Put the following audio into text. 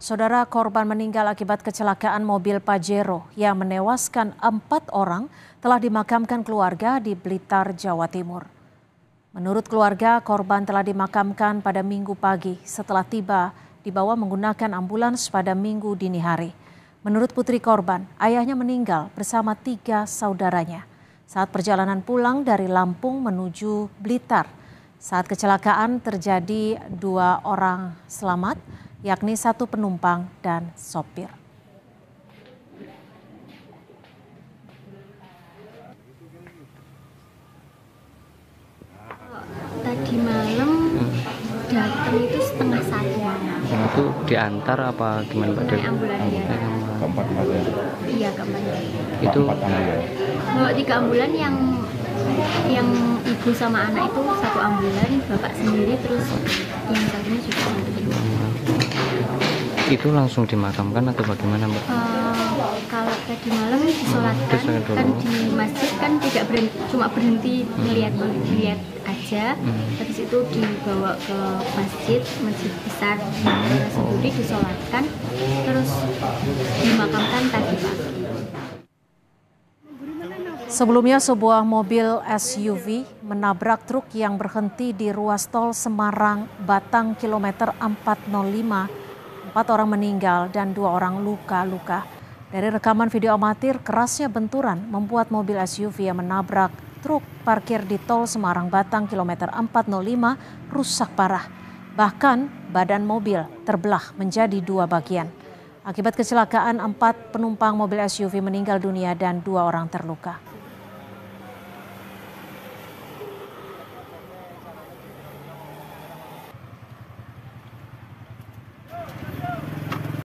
Saudara korban meninggal akibat kecelakaan mobil Pajero yang menewaskan empat orang telah dimakamkan keluarga di Blitar, Jawa Timur. Menurut keluarga, korban telah dimakamkan pada minggu pagi setelah tiba dibawa menggunakan ambulans pada minggu dini hari. Menurut putri korban, ayahnya meninggal bersama tiga saudaranya saat perjalanan pulang dari Lampung menuju Blitar. Saat kecelakaan terjadi dua orang selamat, yakni satu penumpang dan sopir. Tadi malam datang itu setengah satu. Yang itu diantar apa gimana Pak? Ya. keempat empat ya Iya keempat. Itu empat ambulan Bawa tiga ambulan yang yang ibu sama anak itu satu ambulan, bapak sendiri terus yang satunya juga satu. Itu langsung dimakamkan atau bagaimana Mbak? Eh, kalau tadi malam disolatkan Disolat dulu. kan di masjid kan tidak berhenti, cuma berhenti melihat melihat aja Hmm. habis itu dibawa ke masjid masjid besar daerah sendiri disolatkan terus dimakamkan tadi pagi Sebelumnya sebuah mobil SUV menabrak truk yang berhenti di ruas tol Semarang Batang kilometer 405. Empat orang meninggal dan dua orang luka-luka. Dari rekaman video amatir, kerasnya benturan membuat mobil SUV yang menabrak truk parkir di tol Semarang Batang kilometer 405 rusak parah. Bahkan badan mobil terbelah menjadi dua bagian. Akibat kecelakaan, empat penumpang mobil SUV meninggal dunia dan dua orang terluka.